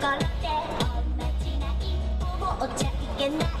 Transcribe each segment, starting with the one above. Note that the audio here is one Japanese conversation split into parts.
おれってじない。もうちゃいけない。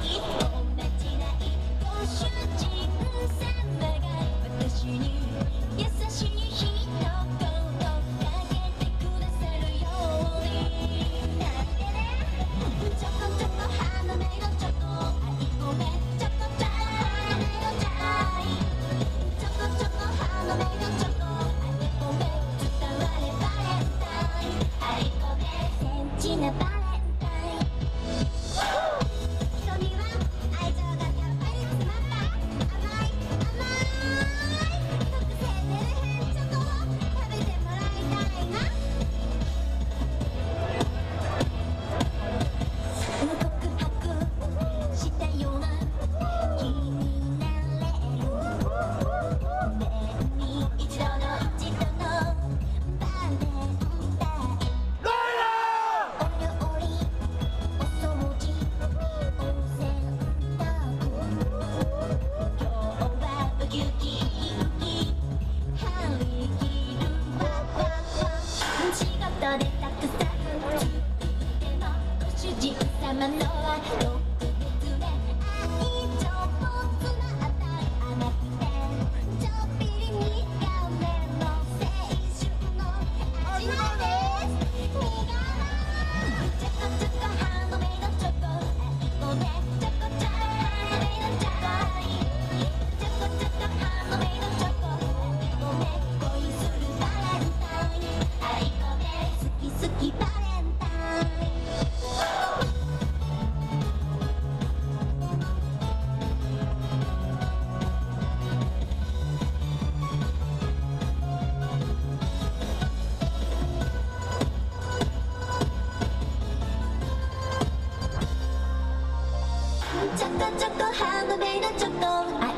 잠깐 잠깐 한도 매는 잠깐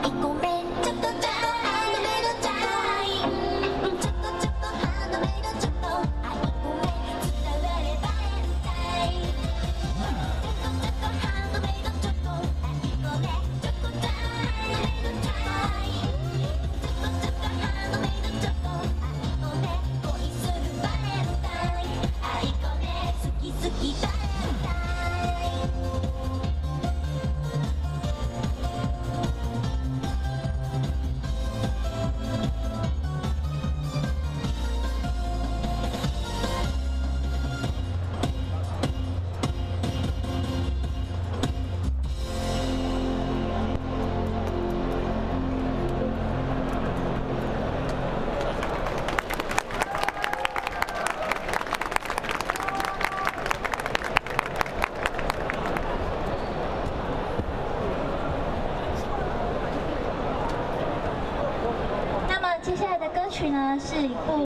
去呢是一部